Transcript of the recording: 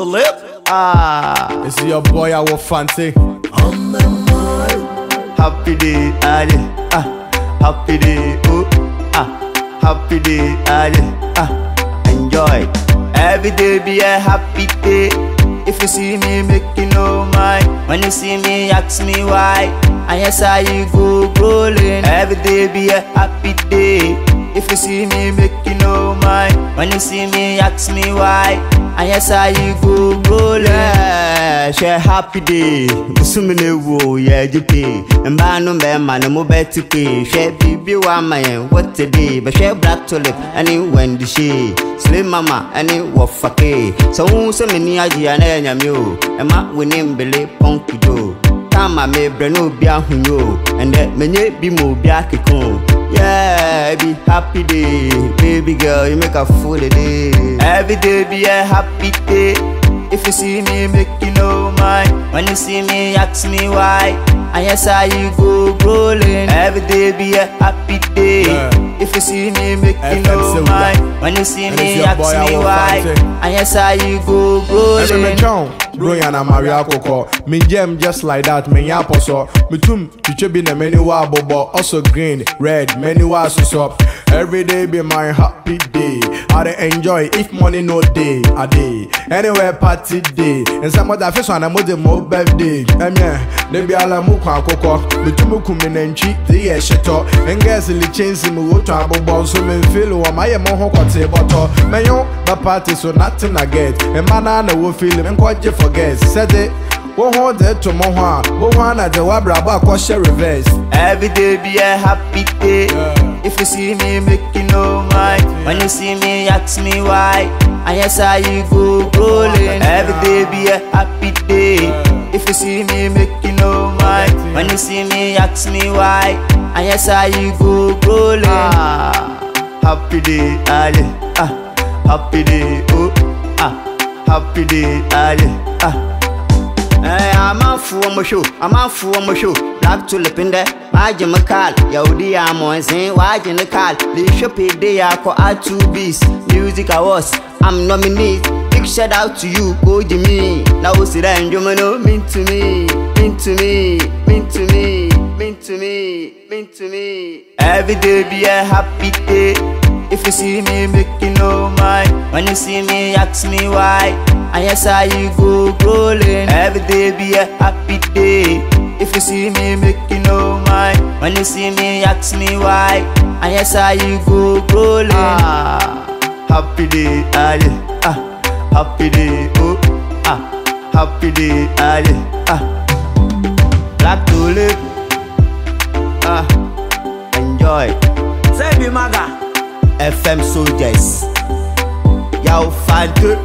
Tulip. Ah. It's your boy, our fancy. Happy day, Ali. Ah, happy day, oh, ah, happy day, Ali. Ah, enjoy. Every day be a happy day. If you see me making no mind, when you see me, ask me why. And yes, I you go rolling. Every day be a happy day. If you see me making no mind, when you see me, ask me why. And yes, I you go. Yeah, share happy day. Musumine wo yeah jipe. Mba no mbema no mo beti pe. Share bibi wa man what a day. But share black tulip any when the she. Slim mama any wafake. So who se meni aji ana nyame o. Ema wini mbele ponky do. Kama me no bi ahunyo. Ende menye bi mo bi akekon. Yeah, be happy day, baby girl. You make a fool of day. Every day be a happy day. If you see me, make you know mind. When you see me, ask me why. And yes, I you go rolling. Every day be a happy day. Yeah. If you see me, make you FM know Silver. When you see And me, ask boy, me why. And yes, I you go rolling. bronya na mari akụkọ me gem just like that me ya Me tum chiche bi na meniwa abụbọ also green red meniwa Every day be my happy day. I dey enjoy if money no dey i dey. Anywhere party day nsàmọ́dà fẹ́sọ̀ àná mo dey mo birthday ẹ̀mí yeah bi ala mu kɔ akokɔ me tum kun mi nantwi de yɛ hyetɔ ngɛɛsi li kyɛnsi mi wo tɔn abobɔ nso mi nfeel wɔ ma yɛ mo ho kɔte bɔtɔ mɛnyo ba party so nothing I get mma na na wo feel me nkɔgye for guest sɛde wo ho de to mo ho a wo ho ana de wabrabɔ akɔhyɛ reverse Every day be a happy day. Yeah. If you see me, make you know mind. When you see me, ask me why. And yes, I you go rolling. Every day be a happy day. If you see me, make you know mind. When you see me, ask me why. And yes, I go rolling. Ah, happy day, Ali. Ah, happy day, oh, ah, happy day, Ali. Ah. Eh, amanfoɔ mo hwɛ o amanfoɔ mo hwɛ o black tulip waagye me card yɛwodi yɛ amɔnsen waagye ne card lehwɛ pede yɛ akɔ r2bs music awards am nominees big shout out to you go jimmy na wo si dɛ ndwom no mean to me mean to me mean to me mean to me mean to me every day be a happy day if you see me, make you know mind. When you see me, ask me why. And yes, I you go rolling. Every day be a happy day. If you see me, make you know mind. When you see me, ask me why. And yes, I you go rolling. Ah, happy day, Ali. Ah, happy day, oh. Ah, happy day, Ali. Ah, black tulip. Ah, enjoy. Say be Magga. FM soldiers. Yaw Fante.